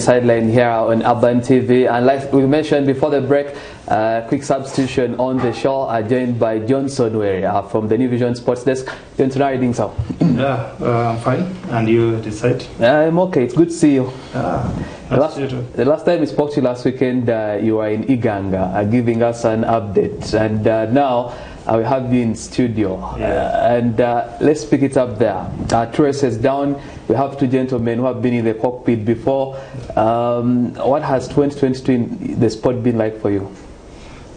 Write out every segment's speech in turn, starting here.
Sideline here on Urban TV, and like we mentioned before the break, uh, quick substitution on the show. are joined by Johnson Were uh, from the New Vision Sports Desk. Johnson, how are you doing, sir? Yeah, uh, I'm fine. And you decide? I'm okay. It's good to see you. Ah, the, last, the last time we spoke to you last weekend, uh, you were in Iganga uh, giving us an update, and uh, now. Uh, we have you in studio yeah. uh, and uh, let's pick it up there. Uh, Trace is down. We have two gentlemen who have been in the cockpit before. Um, what has 2022 in the sport been like for you?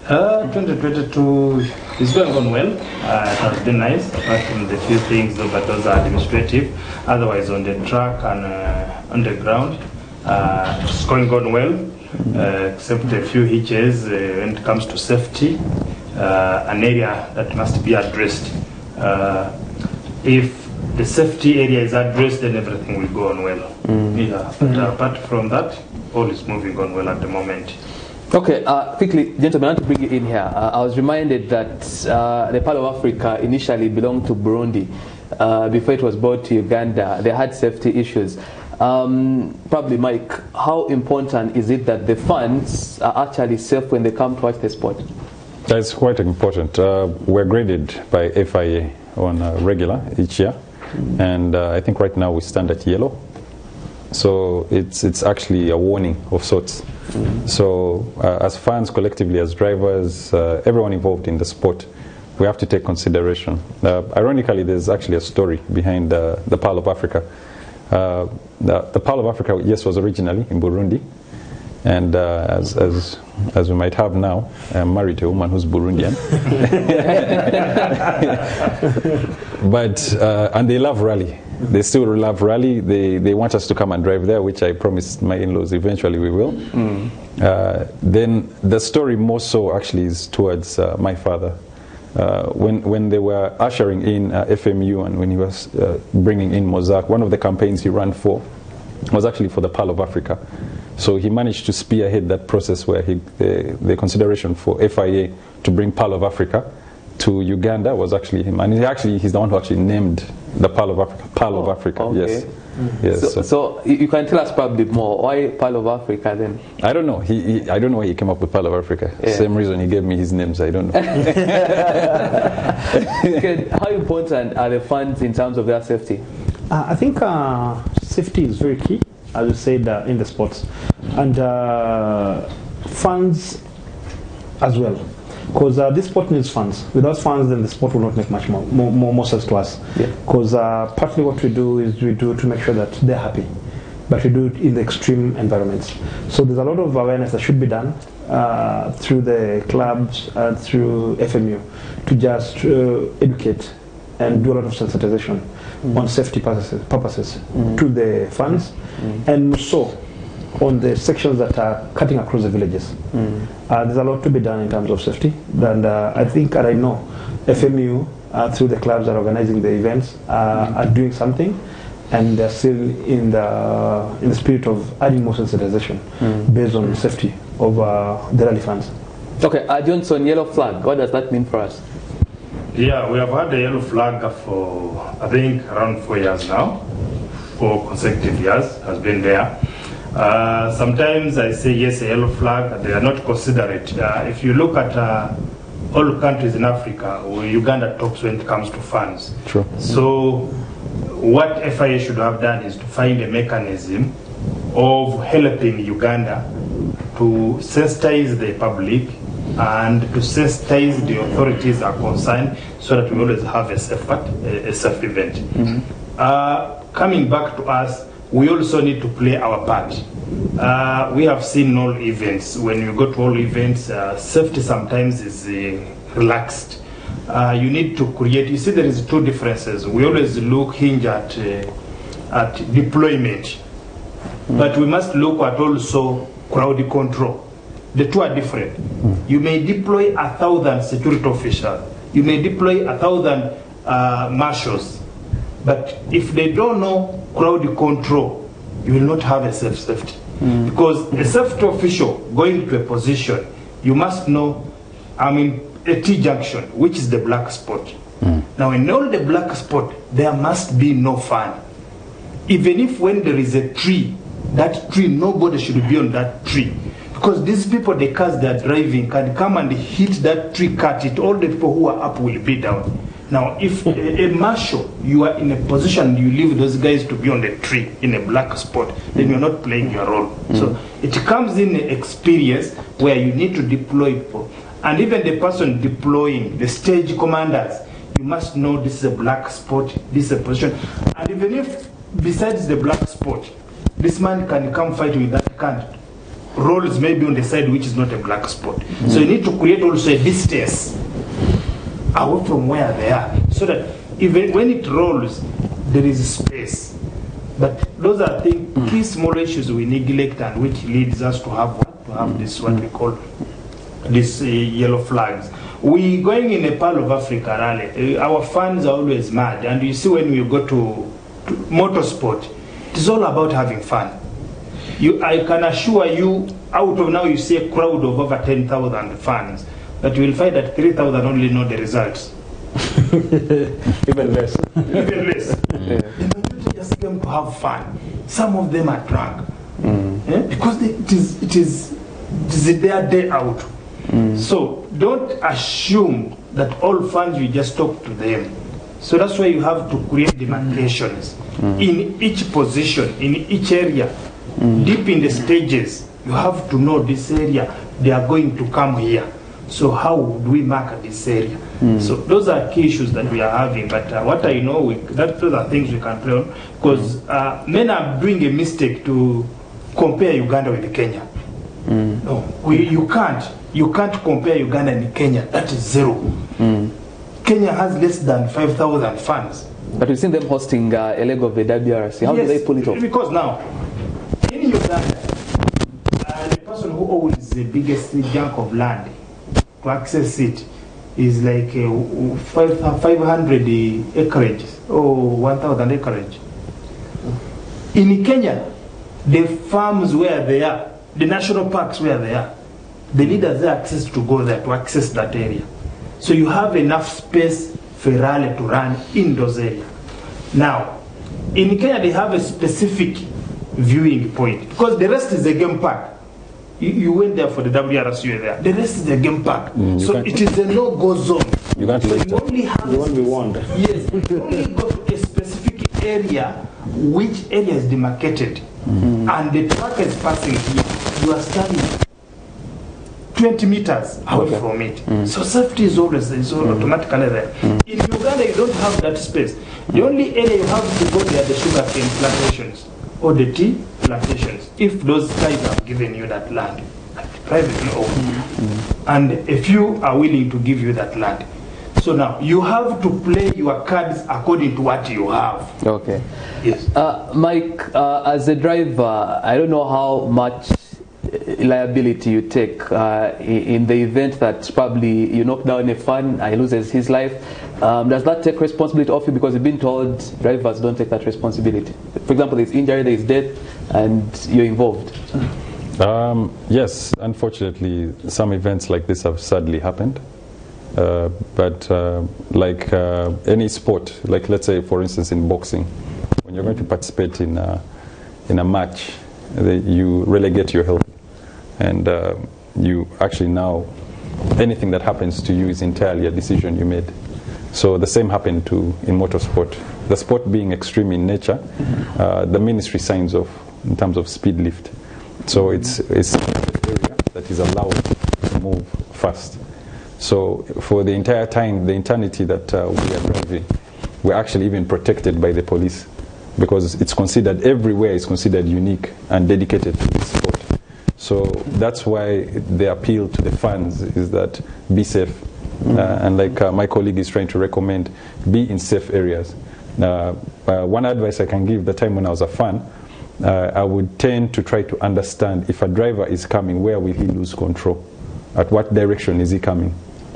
Uh, 2022 is going on well. Uh, it has been nice, apart from the few things, though, but those are administrative. Otherwise, on the track and uh, on the ground, uh, it's going on well, uh, except a few hitches uh, when it comes to safety. Uh, an area that must be addressed. Uh, if the safety area is addressed, then everything will go on well. Mm. Yeah, but mm. apart from that, all is moving on well at the moment. Okay, uh, quickly, gentlemen, I want to bring you in here. Uh, I was reminded that uh, the Pearl of Africa initially belonged to Burundi. Uh, before it was brought to Uganda, they had safety issues. Um, probably, Mike, how important is it that the funds are actually safe when they come to watch the sport? That's quite important. Uh, we're graded by FIA on a regular each year, and uh, I think right now we stand at yellow. So it's it's actually a warning of sorts. Mm-hmm. So uh, as fans, collectively, as drivers, uh, everyone involved in the sport, we have to take consideration. Uh, ironically, there's actually a story behind the Pearl of Africa. Uh, the, the of Africa, yes, was originally in Burundi, and as as as we might have now. I'm married to a woman who's Burundian. but, uh, and they love rally. They still love rally. They, they want us to come and drive there, which I promised my in laws eventually we will. Mm. Uh, then the story more so actually is towards uh, my father. Uh, when, when they were ushering in uh, FMU and when he was uh, bringing in Mozart, one of the campaigns he ran for was actually for the Pearl of Africa. So he managed to spearhead that process where he, the, the consideration for FIA to bring Pearl of Africa to Uganda was actually him. And he actually, he's the one who actually named the Pearl of Africa. Pearl oh, of Africa, okay. yes. Mm-hmm. Yes. So, so, you can tell us probably more. Why Pearl of Africa then? I don't know. He, he I don't know why he came up with Pearl of Africa. Yeah. Same reason he gave me his names. I don't know. How important are the funds in terms of their safety? Uh, I think uh, safety is very key as you said, uh, in the sports. And uh, funds as well. Because uh, this sport needs funds. Without funds, then the sport will not make much more, more, more, more sense to us. Because yeah. Uh, partly what we do is we do to make sure that they're happy. But we do it in the extreme environments. So there's a lot of awareness that should be done uh, through the clubs, and through FMU, to just uh, educate and do a lot of sensitization mm. on safety purposes, purposes mm. to the funds mm. and so on the sections that are cutting across the villages. Mm. Uh, there's a lot to be done in terms of safety, and uh, I think, and I know, FMU uh, through the clubs that are organizing the events uh, mm. are doing something, and they're still in the in the spirit of adding more sensitization mm. based on safety of uh, the rally funds. Okay, uh, Johnson, yellow flag. What does that mean for us? Yeah, we have had the yellow flag for I think around four years now. Four consecutive years has been there. Uh, sometimes I say yes, a yellow flag. They are not considerate. Uh, if you look at uh, all countries in Africa, Uganda tops when it comes to funds. True. So what FIA should have done is to find a mechanism of helping Uganda to sensitize the public and to sensitize the authorities are concerned so that we always have a safe, a, a safe event. Mm-hmm. Uh, coming back to us, we also need to play our part. Uh, we have seen all events. When you go to all events, uh, safety sometimes is uh, relaxed. Uh, you need to create. You see, there is two differences. We always look hinge at uh, at deployment, but we must look at also crowd control. The two are different. Mm. You may deploy a thousand security officials. You may deploy a thousand uh, marshals. But if they don't know crowd control, you will not have a safe safety. Mm. Because a safety official going to a position, you must know, I mean, a T junction, which is the black spot. Mm. Now, in all the black spot, there must be no fan. Even if when there is a tree that tree, nobody should be on that tree. Because these people, the cars they are driving, can come and hit that tree, cut it. All the people who are up will be down. Now, if a, a marshal, you are in a position, you leave those guys to be on the tree in a black spot, then you're not playing your role. So mm. it comes in experience where you need to deploy people. And even the person deploying, the stage commanders, you must know this is a black spot, this is a position. And even if besides the black spot, this man can come fight with that can't roles maybe on the side which is not a black spot. So mm. you need to create also a distance away from where they are so that even when it rolls, there is space. But those are things, key small issues we neglect and which leads us to have? To have this what we call these uh, yellow flags. We going in a Pearl of Africa rally. uh, Our fans are always mad, and you see when we go to, to motorsport, it's all about having fun. You, I can assure you, out of now you see a crowd of over 10,000 fans, but you will find that 3,000 only know the results. Even less. Even less. Yeah. The majority just came to have fun. Some of them are drunk. Mm. Yeah? Because they, it, is, it, is, it is their day out. Mm. So don't assume that all fans you just talk to them. So that's why you have to create demarcations mm. in each position, in each area, mm. deep in the stages. You have to know this area, they are going to come here. So how would we market this area? So those are key issues that we are having. But uh, what I know, we, that those are things we can play on because uh, men are doing a mistake to compare Uganda with Kenya. No, we, you can't. You can't compare Uganda and Kenya. That is zero. Kenya has less than 5,000 fans. But we've seen them hosting uh, a leg of the WRC. How do they pull it off? Because now, in Uganda, uh, the person who owns the biggest chunk of land to access it is like uh, 500 acreage or 1,000 acreage. In Kenya, the farms where they are, the national parks where they are, the leaders have access to go there to access that area. So you have enough space for rally to run in those areas. Now, in Kenya, they have a specific viewing point because the rest is a game park. You, you went there for the WRC, you were there. The rest is a game park. Mm, so it is a no-go zone. You can't so only have You won't be warned. Yes, you only go to a specific area, which area is demarcated, mm-hmm. and the truck is passing here. You are standing 20 meters away Okay. from it. Mm. So safety is always is all automatically there. Mm. In Uganda, you don't have that space. The mm. only area you have to go there are the sugarcane plantations or the tea plantations. If those guys have given you that land, privately owned, and a few are willing to give you that land. So now you have to play your cards according to what you have. Okay. Yes. Uh, Mike, uh, as a driver, I don't know how much liability you take uh, in the event that probably you knock down a fan and he loses his life. Um, does that take responsibility off you because you've been told drivers don't take that responsibility? For example, there's injury, there's death, and you're involved. Um, yes, unfortunately, some events like this have sadly happened. Uh, but uh, like uh, any sport, like let's say, for instance, in boxing, when you're going to participate in a, in a match, you relegate your health, and uh, you actually now anything that happens to you is entirely a decision you made. So the same happened to in motorsport. The sport being extreme in nature, uh, the ministry signs off in terms of speed lift. So it's it's area that is allowed to move fast. So for the entire time, the eternity that uh, we are driving, we're actually even protected by the police because it's considered everywhere is considered unique and dedicated to this sport. So that's why the appeal to the fans is that be safe. Uh, and like uh, my colleague is trying to recommend, be in safe areas. Uh, uh, one advice I can give the time when I was a fan, uh, I would tend to try to understand if a driver is coming, where will he lose control? At what direction is he coming?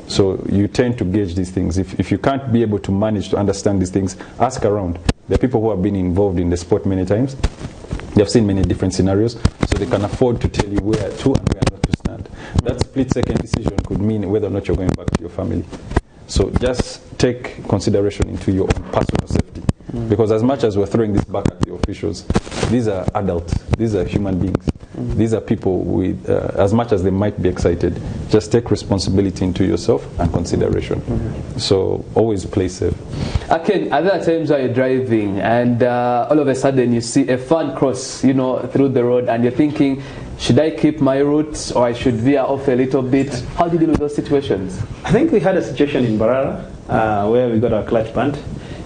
So you tend to gauge these things. If, if you can't be able to manage to understand these things, ask around. There are people who have been involved in the sport many times. They have seen many different scenarios, so they can afford to tell you where to and where not to stand. That split second decision could mean whether or not you're going back to your family. So just take consideration into your own personal safety mm. Because as much as we're throwing this back at the officials, these are adults, these are human beings. These are people with, uh, as much as they might be excited, just take responsibility into yourself and consideration. So always play safe. Again, are there times where you're driving and uh, all of a sudden you see a fan cross, you know, through the road and you're thinking, should I keep my route or I should veer off a little bit? How do you deal with those situations? I think we had a situation in Mbarara uh, where we got our clutch band.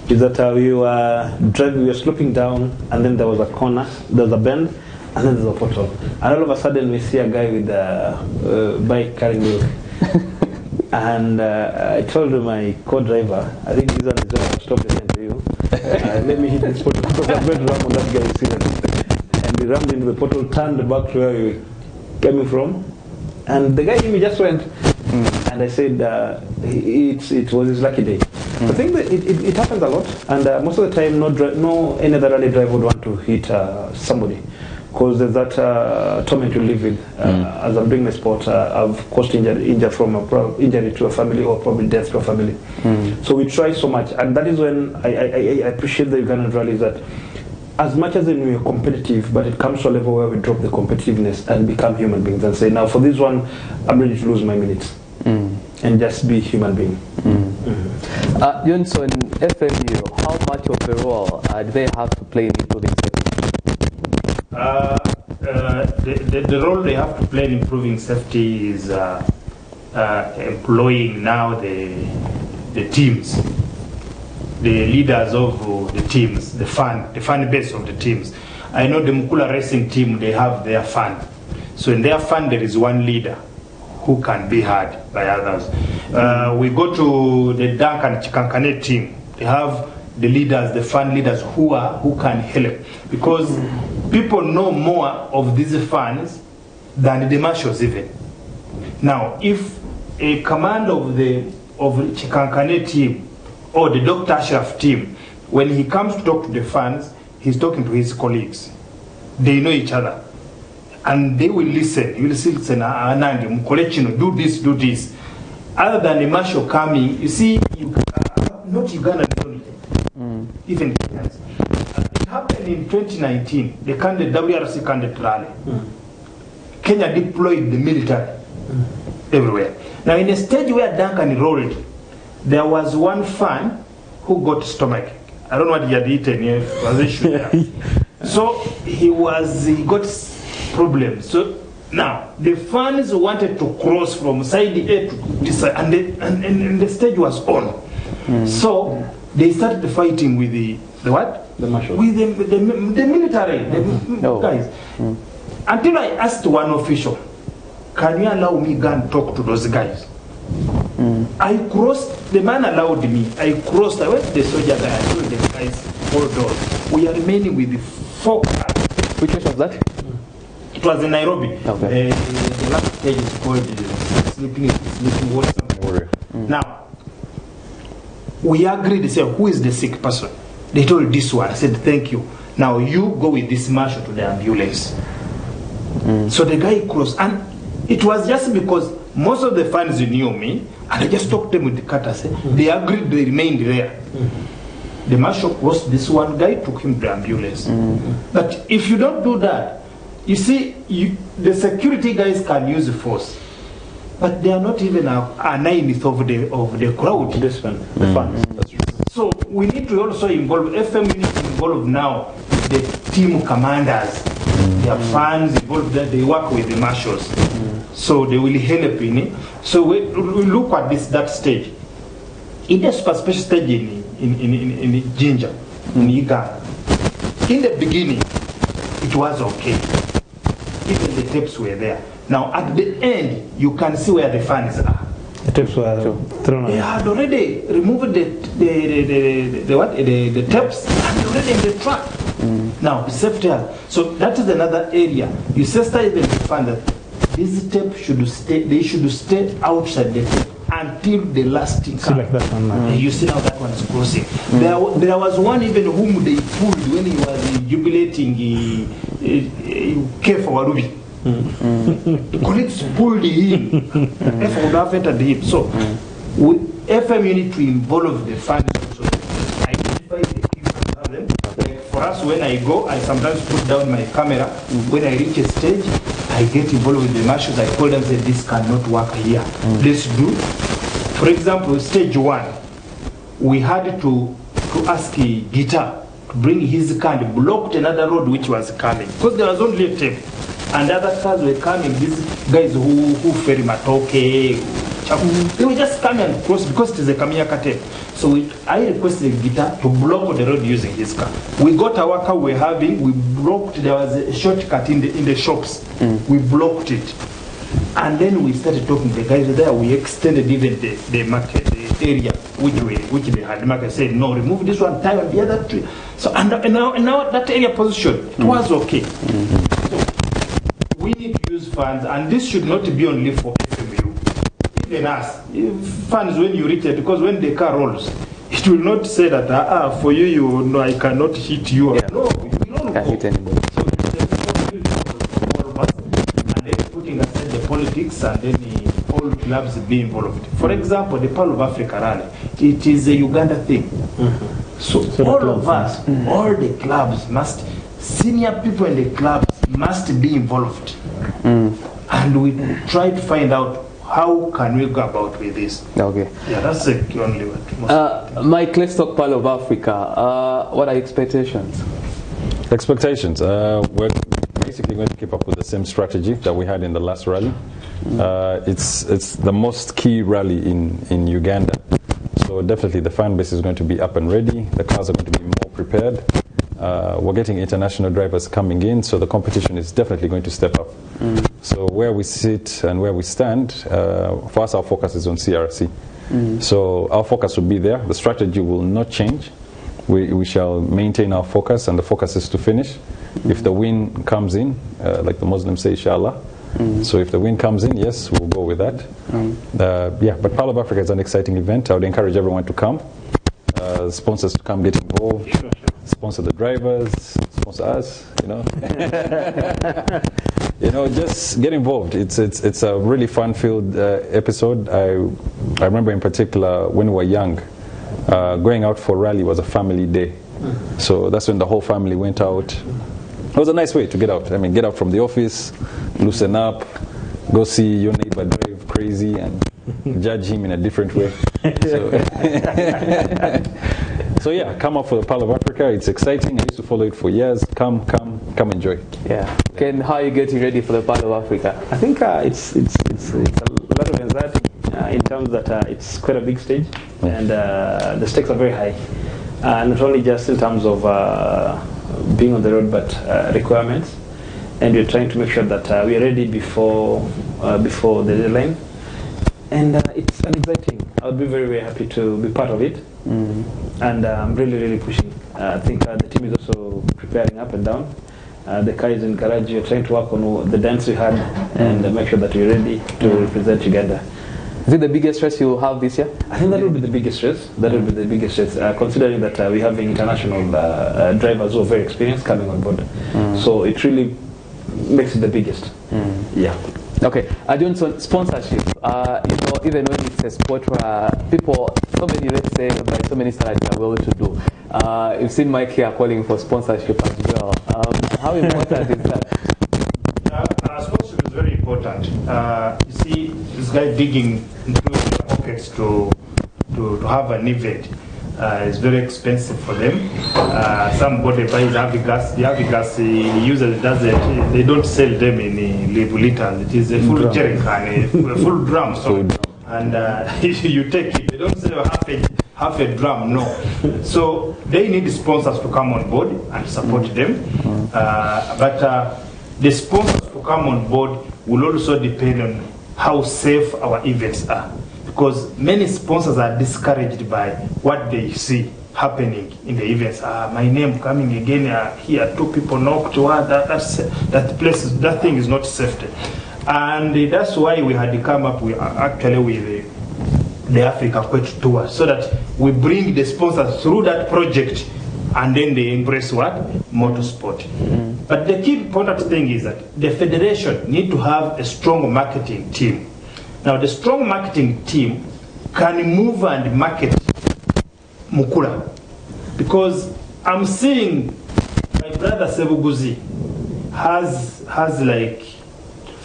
Is that uh, we were driving, we were sloping down, and then there was a corner, there was a bend, and then there's a pothole. And all of a sudden, we see a guy with a uh, bike carrying milk. and uh, I told my co-driver, I think this one is going to stop the interview. Uh, let me hit this pothole because I'm going to ram on that guy seriously. And we rammed into the pothole, turned back to where we came from, and the guy he just went. And I said uh, it, it was his lucky day. I think that it, it, it happens a lot, and uh, most of the time, no, dri- no any other rally driver would want to hit uh, somebody because there's that uh, torment you live with. Uh, As I'm doing my sport, uh, I've caused injury, injury from a pro- injury to a family or probably death to a family. So we try so much, and that is when I, I, I appreciate the Ugandan rallies that as much as we are competitive, but it comes to a level where we drop the competitiveness and become human beings and say, now for this one, I'm ready to lose my minutes and just be human being. Uh, Johnson, FMU, how much of a role uh, do they have to play in improving safety? Uh, uh, the, the, the role they have to play in improving safety is uh, uh, employing now the, the teams, the leaders of the teams, the fan, the fan base of the teams. I know the Mukula racing team, they have their fan. So in their fan, there is one leader who can be heard by others. Uh, we go to the Duncan Chikankane team. They have the leaders, the fan leaders who are who can help because people know more of these funds than the marshals even. Now, if a command of the of Chikankane team or the Dr. Ashraf team, when he comes to talk to the fans, he's talking to his colleagues. They know each other and they will listen. You will listen, "Ah, Anandi, mukole kino, do this, do this. Other than the marshal coming, you see, you, uh, not Uganda mm. even Kenyans. In 2019, the candidate, WRC candidate rally. Kenya deployed the military everywhere. Now, in a stage where Duncan rolled, there was one fan who got stomach. I don't know what he had eaten. He was issue. So he was he got problems. So now the fans wanted to cross from side A to this side, and the, and, and, and the stage was on. Hmm. So they started fighting with the the what? The marshal. With the, the, the military, the Oh. guys. Until I asked one official, can you allow me go and talk to those guys? I crossed, the man allowed me. I crossed, I went to the soldier guy, I told the guys, hold on. We are remaining with the four cars. Which was that? It was in Nairobi. Okay. Uh, the last stage is called uh, Sleeping, sleeping Water. Warrior. Now, we agreed, said, who is the sick person? They told this one. I said, thank you. Now you go with this marshal to the ambulance. Mm. So the guy crossed. And it was just because most of the fans knew me, and I just talked to them with the cut. I said, mm-hmm. they agreed, they remained there. Mm-hmm. The marshal crossed this one guy, took him to the ambulance. Mm-hmm. But if you don't do that, you see, you, the security guys can use force, but they are not even a, a ninth of the of the crowd. This one, the mm. fans. So we need to also involve FM. We need to involve now the team commanders, their fans involved. That they work with the marshals, so they will help in it. So we, we look at this that stage. In the super special stage in in in, in, in Jinja, in in the beginning, it was okay. Even the tapes were there. Now at the end, you can see where the fans are. The tapes were thrown They had already removed the the the, the, the, the what the, the tapes and already in the truck. Mm. Now safety. has- So that is another area. You sister even found that these tape should stay. They should stay outside the tape until the last thing See like that one now. You see now that one is crossing. Mm. There, there was one even whom they pulled when he was jubilating. Eh, eh, he, he, he came for Walubi. Mm. Mm. Mm. The colleagues pulled him. F would have entered him. So, we, FM you need to involve the fans also. Identify the people who when I go, I sometimes put down my camera. When I reach a stage, I get involved with the marshals. I call them, and say, this cannot work here. Let's do. For example, stage one, we had to to ask a guitar to bring his car and blocked another road which was coming because there was only a tape and other cars were coming. These guys who who ferry matoke they were just coming and cross because it is a Kamiyaka tape so we, I requested guitar to block the road using his car. We got our car we were having we blocked there was a shortcut in the in the shops. Mm. We blocked it. And then we started talking. To the guys there. We extended even the, the market the area which we which they had. The market said no, remove this one, tie on the other tree. So and, and now and now that area position it mm. was okay. So we need to use funds, and this should not be only for FMU. Even us, if funds when you reach it, because when the car rolls, it will not say that ah ah, for you you no I cannot hit you. Yeah. No, it will not Can't go. hit anybody. So it's a responsibility all of us, and then putting aside the politics and then all clubs be involved. For example, the Pearl of Africa rally, it is a Uganda thing. So, the all of us, all the clubs must, senior people in the clubs must be involved. And we try to find out how can we go about with this. Okay. Yeah, that's the only what. most- Uh, Mike, let's talk Pearl of Africa. Uh, what are expectations? Expectations. Uh, we're basically going to keep up with the same strategy that we had in the last rally. Uh, it's it's the most key rally in, in Uganda. So definitely the fan base is going to be up and ready. The cars are going to be more prepared. Uh, we're getting international drivers coming in, so the competition is definitely going to step up. So where we sit and where we stand, uh, for us our focus is on CRC. So our focus will be there. The strategy will not change we, we shall maintain our focus, and the focus is to finish. If the win comes in, uh, like the Muslims say, inshallah. So if the win comes in, yes, we'll go with that. Uh, yeah, but Pearl of Africa is an exciting event. I would encourage everyone to come. Uh, sponsors to come get involved. Sponsor the drivers, sponsor us, you know. you know, just get involved. It's it's it's a really fun-filled uh, episode. I I remember in particular when we were young, uh, going out for rally was a family day. So that's when the whole family went out. It was a nice way to get out. I mean, get out from the office, loosen up, go see your neighbor drive crazy, and judge him in a different way. So, so yeah, come up for the Pearl of Africa. It's exciting. I used to follow it for years. Come, come, come enjoy. Yeah. Ken, how are you getting ready for the Pearl of Africa? I think uh, it's, it's, it's, it's a lot of anxiety uh, in terms that uh, it's quite a big stage and uh, the stakes are very high. Uh, not only just in terms of uh, being on the road, but uh, requirements. And we're trying to make sure that uh, we are ready before, uh, before the deadline. And uh, it's an exciting. I'll be very, very happy to be part of it. And uh, I'm really, really pushing. Uh, I think uh, the team is also preparing up and down. Uh, the car is in garage. We're trying to work on the dance we had and uh, make sure that we're ready to represent Uganda. Is it the biggest race you have this year? I think that will be the biggest race. That will be the biggest race, uh, considering that uh, we have international uh, uh, drivers who are very experienced coming on board. So it really makes it the biggest. Yeah. Okay, Johnson, sponsorship. Uh, even when it's a sport where people, so many, let's say, by so many standards are well to do. Uh, you've seen Mike here calling for sponsorship as well. Um, how important is that? Uh, uh, sponsorship is very important. Uh, you see, this guy digging into their pockets to, to, to have an event uh, is very expensive for them. Uh, somebody buys the Avigas, the Avigas he uses does it. They don't sell them in uh, little liters. It is a full jerry can, a, a full drum. And uh, you take it. They don't sell half a half a drum. No. So they need sponsors to come on board and support them. Uh, but uh, the sponsors to come on board will also depend on how safe our events are. Because many sponsors are discouraged by what they see happening in the events. Ah, my name coming again uh, here, two people knocked. Wow, that, that place, that thing is not safety. And that's why we had to come up with, actually with uh, the Africa Quest Tour, so that we bring the sponsors through that project and then they embrace what? Motorsport. But the key important thing is that the federation need to have a strong marketing team. Now the strong marketing team can move and market Mukula. Because I'm seeing my brother Sebuguzi has has like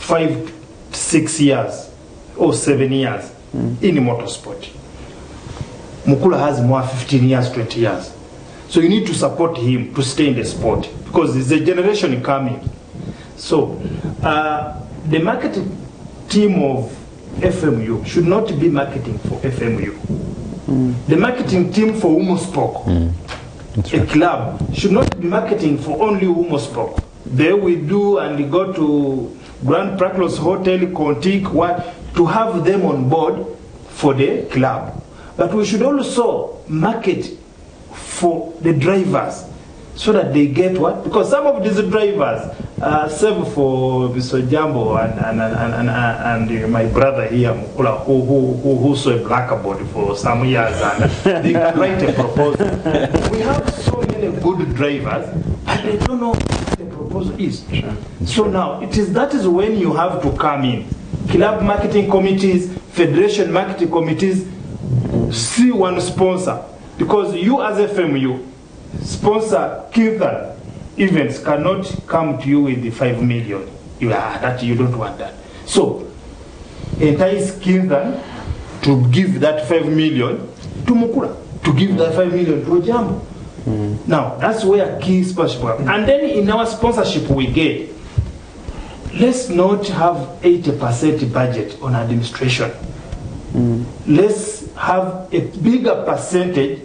five, six years or seven years hmm. in motorsport. Mukula has more 15 years, 20 years. So you need to support him to stay in the sport because there's a generation coming. So uh, the marketing team of FMU should not be marketing for FMU. Hmm. The marketing team for Umospok, hmm. a club, should not be marketing for only Umospok. They will do and go to Grand Praklos Hotel, Contique, what, to have them on board for the club. But we should also market for the drivers so that they get what? Because some of these drivers uh, serve for Mr. Jambo and, and, and, and, and, my brother here, Mukula, who, who, who, who saw a blackboard for some years and they can write a proposal. we have so many good drivers and they don't know what the proposal is. So now, it is, that is when you have to come in. Club marketing committees, federation marketing committees, see one sponsor. Because you as FMU, sponsor Kirtan events cannot come to you with the 5 million. You, ah, that you don't want that. So, entice Kirtan to give that 5 million to Mukula, to give that 5 million to Ojambo. Mm. Now, that's where key sponsorship comes. And then in our sponsorship we get, let's not have 80% budget on administration. Mm. Let's have a bigger percentage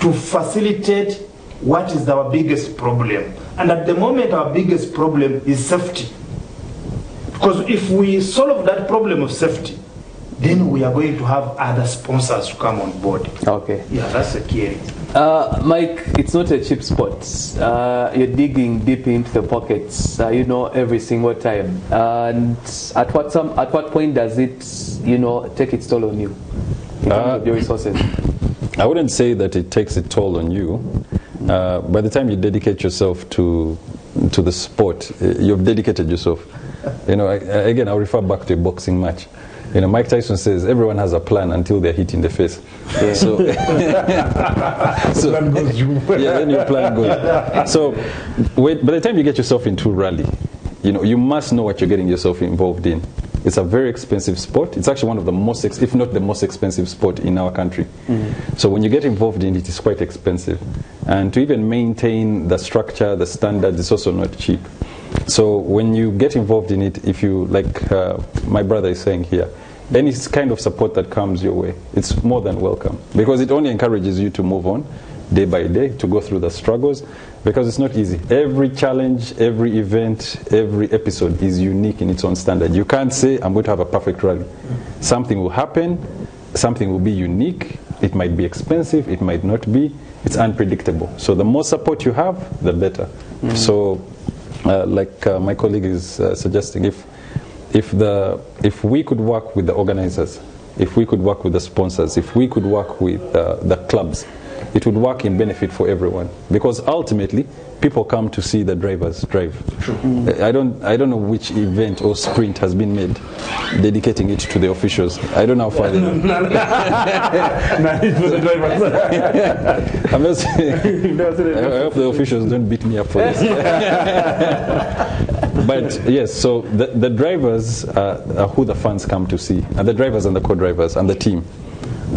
to facilitate what is our biggest problem. And at the moment, our biggest problem is safety. Because if we solve that problem of safety, then we are going to have other sponsors to come on board. Okay. Yeah, that's a key area. Uh, Mike, it's not a cheap sport. Uh, you're digging deep into the pockets, uh, you know, every single time. And at what some, at what point does it, you know, take its toll on you in terms Uh, of your resources? I wouldn't say that it takes a toll on you. Uh, by the time you dedicate yourself to to the sport, uh, you've dedicated yourself. You know, I, I- again, I'll refer back to a boxing match. You know, Mike Tyson says everyone has a plan until they're hit in the face. So, so Plan goes you. yeah, then your plan goes. So, wait, by the time you get yourself into rally, you know, you must know what you're getting yourself involved in. It's a very expensive sport. It's actually one of the most, ex- if not the most expensive sport in our country. So when you get involved in it, it's quite expensive. And to even maintain the structure, the standards, it's also not cheap. So when you get involved in it, if you, like uh, my brother is saying here, any kind of support that comes your way, it's more than welcome. Because it only encourages you to move on day by day, to go through the struggles, because it's not easy. Every challenge, every event, every episode is unique in its own standard. You can't say, I'm going to have a perfect rally. Something will happen, something will be unique, it might be expensive, it might not be, it's unpredictable. So the more support you have, the better. So, uh, like uh, my colleague is uh, suggesting, if if the if we could work with the organizers, if we could work with the sponsors, if we could work with uh, the clubs, it would work in benefit for everyone. Because ultimately, people come to see the drivers drive. I don't I don't know which event or sprint has been made dedicating it to the officials. I don't know how far they. Nah, the drivers. I'm not saying. No, so I I hope the officials don't beat me up for this. but yes, so the, the drivers are, are who the fans come to see, and the drivers and the co-drivers and the team.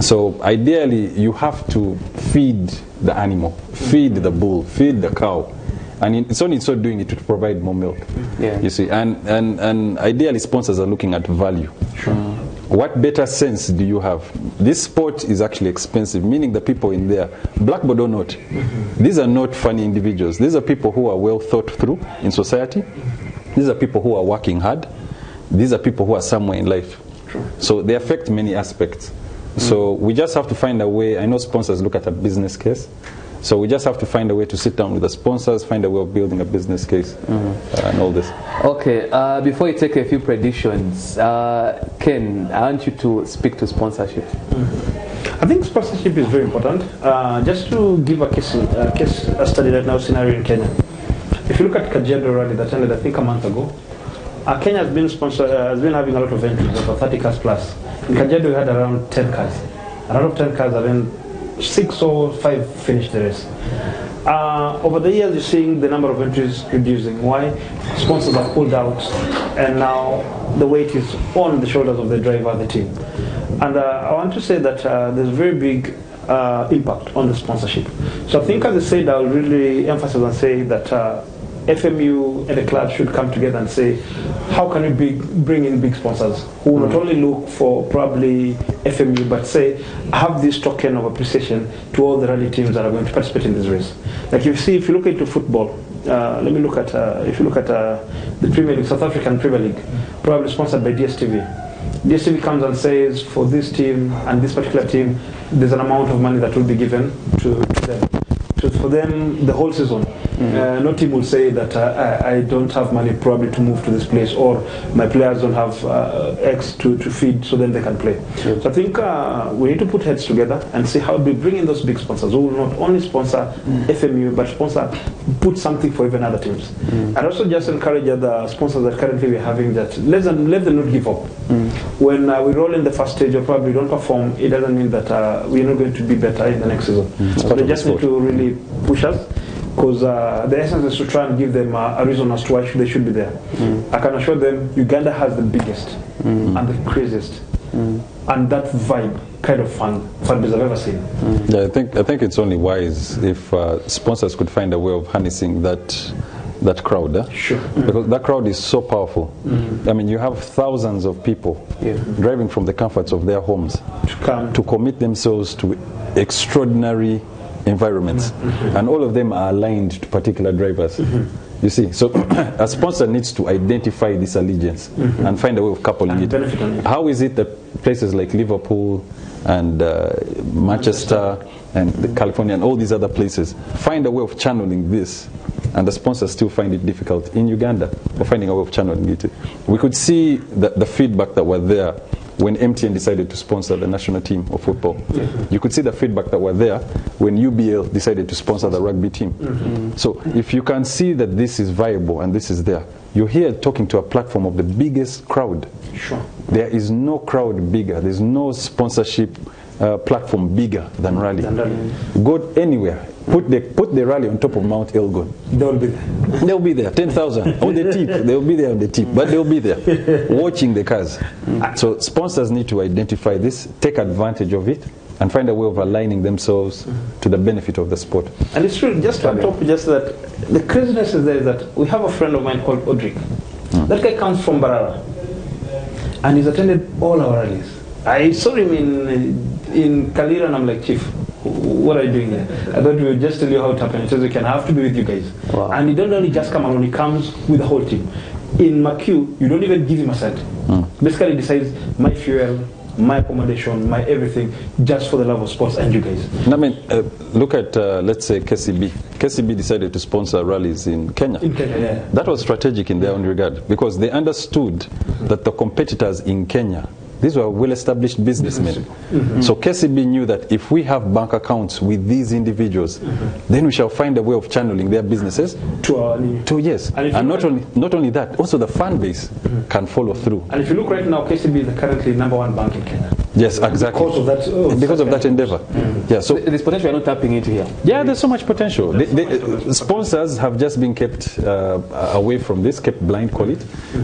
So ideally, you have to feed the animal, feed the bull, feed the cow, and in- it's only so doing it to provide more milk. Yeah. You see, and, and, and ideally, sponsors are looking at value. Sure. What better sense do you have? This sport is actually expensive, meaning the people in there, blackboard or not, mm-hmm. these are not funny individuals. These are people who are well thought through in society. These are people who are working hard. These are people who are somewhere in life. True. So they affect many aspects. So we just have to find a way. I know sponsors look at a business case. So we just have to find a way to sit down with the sponsors, find a way of building a business case, uh, and all this. Okay, uh, before you take a few predictions, uh, Ken, I want you to speak to sponsorship. I think sponsorship is very important. Uh, just to give a case, uh, case a study right now scenario in Kenya. If you look at Kajiado rally that ended, I think a month ago, uh, Kenya has been sponsor, uh, has been having a lot of entries, about 30 cars plus. In Kajiado, we had around 10 cars. Out of 10 cars, I mean, six or five finished the race. Uh, over the years, you're seeing the number of entries reducing. Why? Sponsors have pulled out, and now the weight is on the shoulders of the driver, the team. And uh, I want to say that uh, there's very big uh, impact on the sponsorship. So I think, as I said, I'll really emphasize and say that uh, FMU and the club should come together and say, how can we big, bring in big sponsors who will not only look for probably FMU, but say, have this token of appreciation to all the rally teams that are going to participate in this race. Like you see, if you look into football, uh, let me look at, uh, if you look at uh, the Premier League, South African Premier League, probably sponsored by DSTV. DSTV comes and says, for this team and this particular team, there's an amount of money that will be given to, to them. So for them, the whole season, uh, no team will say that uh, I, I don't have money probably to move to this place, or my players don't have uh, X to, to feed, so then they can play. So I think uh, we need to put heads together and see how we bring in those big sponsors who will not only sponsor FMU, but sponsor, put something for even other teams. And also just encourage other sponsors that currently we're having that let them, let them not give up. When uh, we roll in the first stage or probably don't perform, it doesn't mean that uh, we're not going to be better in the next season. It's So they just need to really push us because uh, the essence is to try and give them uh, a reason as to why they should be there. I can assure them Uganda has the biggest and the craziest and that vibe kind of fun fan base I've ever seen. Yeah, I think I think it's only wise if uh, sponsors could find a way of harnessing that that crowd. eh? Sure. Because that crowd is so powerful. I mean, you have thousands of people Yeah. driving from the comforts of their homes To come to commit themselves to extraordinary environments, and all of them are aligned to particular drivers. You see, so a sponsor needs to identify this allegiance mm-hmm. and find a way of coupling it. it. How is it that places like Liverpool and uh, Manchester and California and all these other places find a way of channeling this, and the sponsors still find it difficult in Uganda for finding a way of channeling it? We could see the, the feedback that were there when MTN decided to sponsor the national team of football. You could see the feedback that were there when UBL decided to sponsor the rugby team. So if you can see that this is viable and this is there, you're here talking to a platform of the biggest crowd sure. there is no crowd bigger. There's no sponsorship uh, platform bigger than Rally. Than Rally. Go anywhere. Put the put the Rally on top of Mount Elgon. They will be there. They'll be there. Ten thousand on the tip. They'll be there on the tip, but they'll be there watching the cars. So sponsors need to identify this, take advantage of it, and find a way of aligning themselves to the benefit of the sport. And it's true, just on top, just that the craziness is there that we have a friend of mine called Odrick. Hmm. That guy comes from Mbarara. And he's attended all our rallies. I saw him in in Kaliro and I'm like, Chief, what are you doing here? I thought we would just tell you how it happened. He says, we can have to be with you guys. Wow. And he don't only just come alone, he comes with the whole team. In Macu, you don't even give him a cent. Basically, he decides my fuel, my accommodation, my everything, just for the love of sports and you guys. I mean, uh, look at uh, let's say KCB. KCB decided to sponsor rallies in Kenya. In Kenya, yeah. That was strategic in their own regard because they understood that the competitors in Kenya, these were well established businessmen. Mm-hmm. Mm-hmm. So KCB knew that if we have bank accounts with these individuals, mm-hmm. then we shall find a way of channeling their businesses To our to yes. And And not only, not only that, also the fan base can follow through. And if you look right now, KCB is currently number one bank in Kenya. Yes, exactly. Because of that. oh, Because of that such a- endeavor. Yeah, so This potential you're not tapping into here. Yeah, there's so much potential. The, the, uh, sponsors have just been kept uh, away from this, kept blind, call it.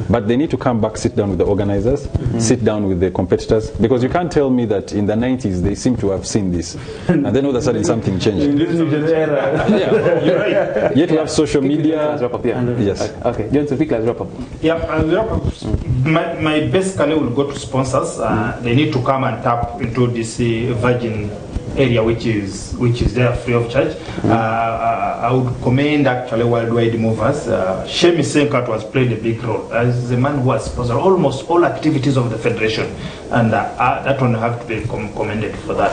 But they need to come back, sit down with the organizers, sit down with the competitors, because you can't tell me that in the 90s they seem to have seen this, and then all of a sudden something changed. this new era. Yeah. You're right. Yet we have social Let's media. wrap up, yeah. Yes. Okay, Johnson, quick, let's wrap up. Yeah, and the wrap up, my, my basically will go to sponsors. Uh, they need to come and tap into this uh, virgin area which is which is there free of charge. Uh, I I would commend actually worldwide movers. Uh, Shemi Senkat was played a big role as the man who has sponsored almost all activities of the federation, and uh, uh, that one have to be com- commended for that.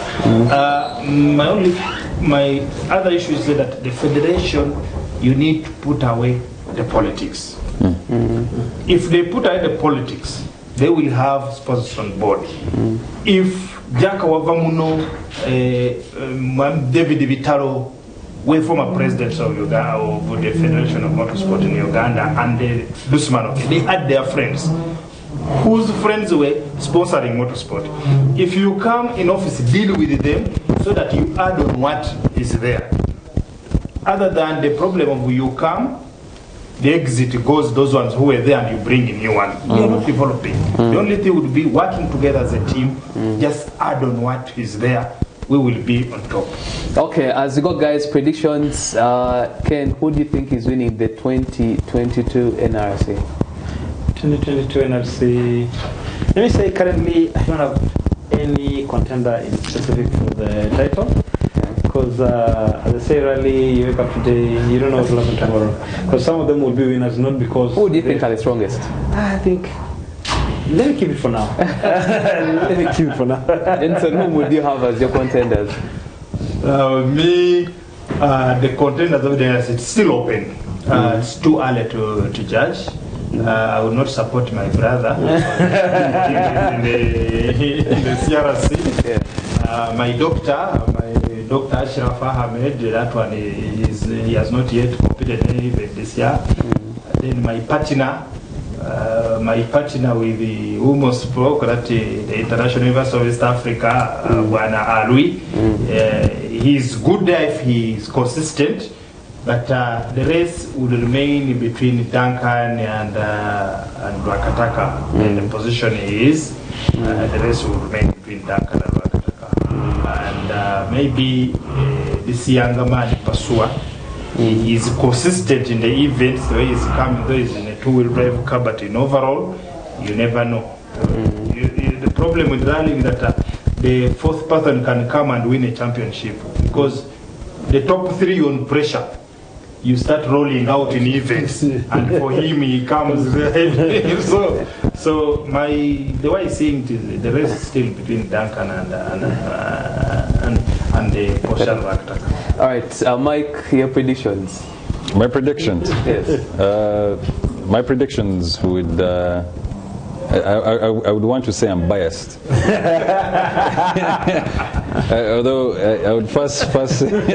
Uh, my only my other issue is that the federation you need to put away the politics. If they put away the politics, they will have sponsors on board. If Jack Wavamunno, uh, um, David Vitaro, were former presidents of Uganda, of the Federation of Motorsport in Uganda, and Dusman, okay, they had their friends whose friends were sponsoring motorsport. If you come in office, deal with them so that you add on what is there. other than the problem of you come, the exit goes those ones who were there and you bring a new one. You are mm. not developing. The mm. only thing would be working together as a team, mm. just add on what is there, we will be on top. Okay, as you got guys' predictions, uh, Ken, who do you think is winning the 2022 NRC? 2022 NRC. Let me say currently I don't have any contender in specific for the title. Because uh, as I say, rarely you wake up today, you don't know what will happen tomorrow. Because some of them will be winners, not because. Who do you think are the strongest? I think. Let me keep it for now. let me keep it for now. Jensen, whom would you have as your contenders? Uh, me, uh, the contenders of the NRC, it's still open. Uh, It's too early to, to judge. Uh, I will not support my brother in, the, in the CRC. Yeah. Uh, my doctor, my doctor Ashraf Ahmed, that one is he has not yet competed any event this year. Then my partner, uh, my partner with the almost spoke that uh, the International University of East Africa, uh, Bwana Alui, uh, he's good if he is consistent. But uh, the race would remain between Duncan and uh, and Lwakataka. And the position he is, uh, the race will remain between Duncan. And uh, maybe uh, this younger man, Pasua, he is consistent in the events, the way he's coming, though he's in a two-wheel drive car, but in overall, you never know. You, you, the problem with rallying is that uh, the fourth person can come and win a championship because the top three on pressure you start rolling out in events and for him he comes so so my the way I see it is the race is still between Duncan and and uh, and, and the Poshan Rakta. All right, uh, Mike, your predictions. My predictions. Yes. Uh, my predictions would. Uh, I, I, I I would want to say I'm biased. Uh, although I, I would first, first forgive me.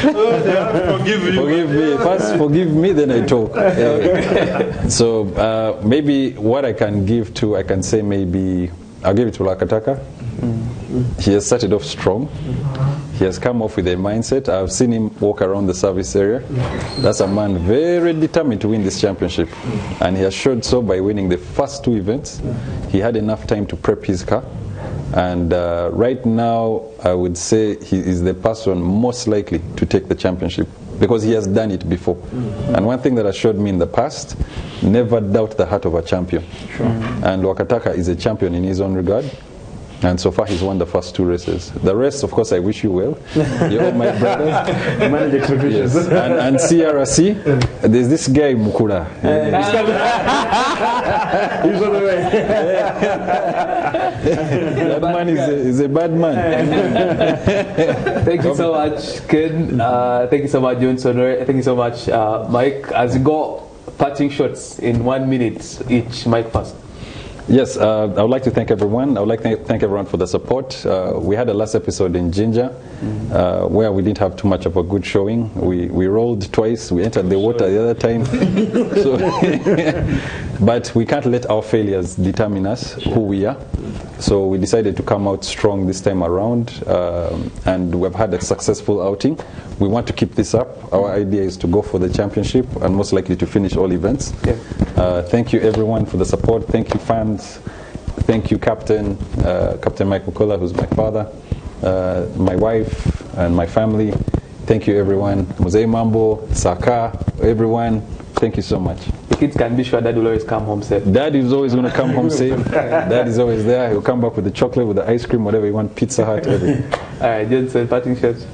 Forgive you. forgive me. First, forgive me, then I talk. Uh, so uh, maybe what I can give to, I can say maybe I'll give it to Lakataka. He has started off strong. He has come off with a mindset. I've seen him walk around the service area. That's a man very determined to win this championship. And he has showed so by winning the first two events. He had enough time to prep his car. And uh, right now, I would say he is the person most likely to take the championship because he has done it before. And one thing that has showed me in the past, never doubt the heart of a champion. And Lwakataka is a champion in his own regard. And so far, he's won the first two races. The rest, of course, I wish you well. You're all my brothers. Manage expectations. Yes. And, and CRC, there's this guy Mukula. He's on the way. That man is a, is a bad man. Thank you so much, Ken. Uh, thank you so much, Johnson. Thank you so much, uh, Mike. As you go, parting shots in one minute each. Mike first. Yes, uh, I would like to thank everyone. I would like to thank everyone for the support. Uh, we had a last episode in Jinja uh, where we didn't have too much of a good showing. We, we rolled twice, we entered the water the other time. so, but we can't let our failures determine us, who we are. So we decided to come out strong this time around, um, and we've had a successful outing. We want to keep this up. Our idea is to go for the championship and most likely to finish all events. Yeah. Uh, thank you everyone for the support. Thank you fans. Thank you Captain, uh, Captain Mike Mukula, who's my father, uh, my wife, and my family. Thank you everyone. Mosei Mambo, Saka, everyone. Thank you so much. The kids can be sure that will always come home safe. Dad is always going to come home safe. Dad is always there. He'll come back with the chocolate, with the ice cream, whatever you want, Pizza Hut, everything. All right, Johnson, parting shots.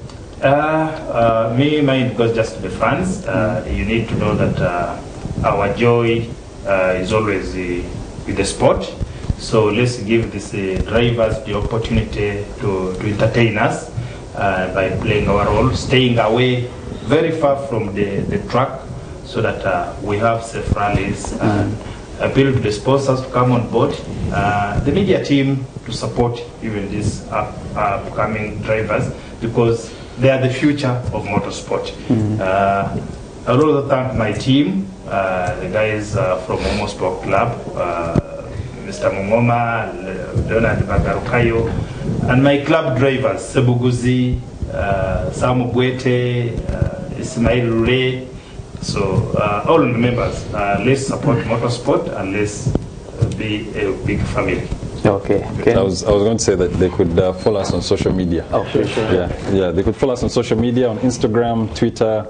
Uh, uh, me, mine goes just to the fans. Uh, you need to know that uh, our joy uh, is always uh, with the sport. So let's give these uh, drivers the opportunity to, to entertain us uh, by playing our role, staying away very far from the, the track so that uh, we have safe rallies and appeal to the sponsors to come on board, uh, the media team to support even these up, upcoming drivers because they are the future of motorsport. Mm -hmm. Uh, I would also thank my team, uh, the guys uh, from Homo Sport Club, uh, Mr. Mongoma, Leonard Bagarukayo, and my club drivers, Sebuguzi, uh, Samu Bwete, uh, Ismail Rure. So uh, all the members, uh, let's support motorsport and let's uh, be a big family. Okay. okay. I was, I was going to say that they could uh, follow us on social media. Okay. Yeah, yeah, they could follow us on social media on Instagram, Twitter,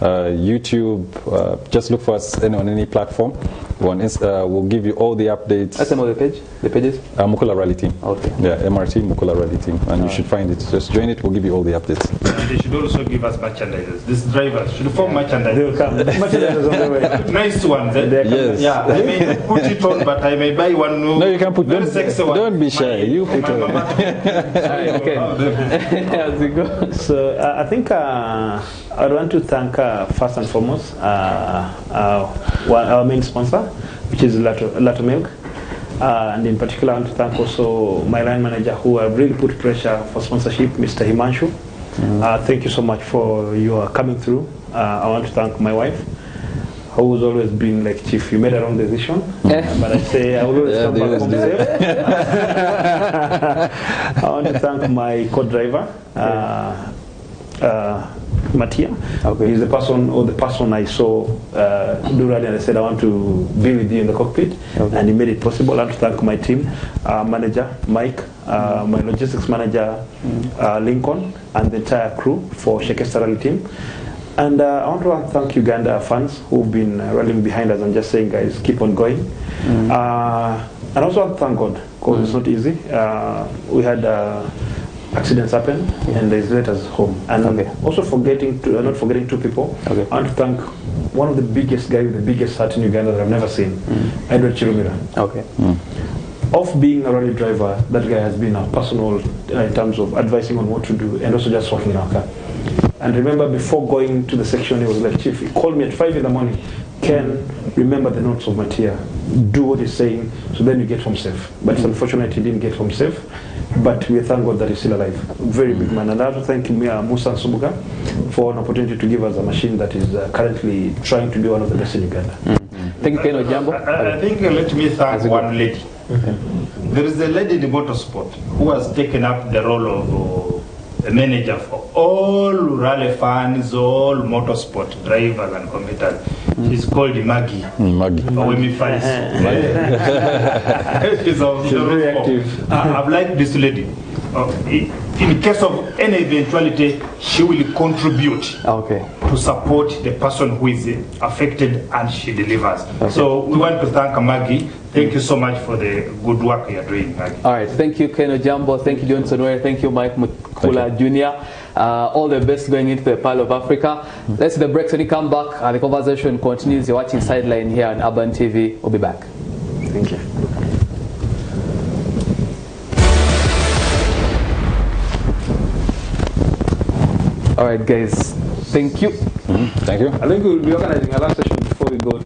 YouTube. Uh, just look for us any, on any platform. We're on Inst- uh, we'll give you all the updates. That's the name of the page, the pages. Uh, Mukula Rally Team. Okay. Yeah, MRT Mukula Rally Team, and you should find it. Just join it. We'll give you all the updates. And they should also give us merchandise. These drivers should form merchandise. They'll come. Merchandise on the way. Nice ones. eh? They're Yes. Yeah, I may put it on, but I may buy one. No, you can put- very don't- sexy one. don't be shy. You put my on. mama- okay. How's it go? So uh, I think uh, I want to thank uh, first and foremost uh, uh, one, our main sponsor, which is Lato, Lato Milk. Uh, and in particular, I want to thank also my line manager who have really put pressure for sponsorship, Mr. Himanshu. Uh, thank you so much for your coming through. Uh, I want to thank my wife, who's always been like, Chief, you made a wrong decision. Eh. but I say I will always Yeah, come back home safe. I want to thank my co-driver, uh, Mattia. Okay. He's the person or the person I saw uh, do rally and I said I want to be with you in the cockpit Okay. and he made it possible. I want to thank my team, uh, manager Mike, uh, my logistics manager uh, Lincoln and the entire crew for Shekesta Rally team. And uh, I want to thank Uganda fans who've been uh, rallying behind us and just saying, guys, keep on going. Uh, and also I want to thank God because it's not easy. Uh, we had accidents happen and there's letters home. And Okay. also forgetting to, uh, not forgetting two people. Okay. I want to thank one of the biggest guys with the biggest heart in Uganda that I've never seen, Edward Chirumira. Okay. Of being a rally driver, that guy has been a personal uh, in terms of advising on what to do and also just walking in our car. And remember, before going to the section, he was like, Chief, he called me at 5 in the morning. Ken, remember the notes of Mattia. Do what he's saying, so then you get home safe. But it's unfortunate he didn't get home safe. But we thank God that he's still alive. Very big man. And I have to thank me, uh, Musa Subuga for an opportunity to give us a machine that is uh, currently trying to be one of the best in Uganda. Thank you, Ken Ojambo. I, I think uh, let me thank As a one lady. There is a lady in the motorsport who has taken up the role of uh, a manager for all rally fans, all motorsport drivers and competitors. She's called Maggie. Maggie. Awemi Faiz. She's, of She's very active. I- I've liked this lady. Uh, in case of any eventuality, she will contribute Okay. to support the person who is affected and she delivers. So we want to thank Maggie. Thank you so much for the good work you're doing, Maggie. All right. Thank you, Ken Ojambo. Thank you, Johnson Ware. Thank you, Mike Mukula Jr. Uh, all the best going into the Pearl of Africa. Let's see the breaks when you come back. Uh, the conversation continues. You're watching Sideline here on Urban TV. We'll be back. Thank you. All right, guys. Thank you. Thank you. I think we'll be organizing a last session before we go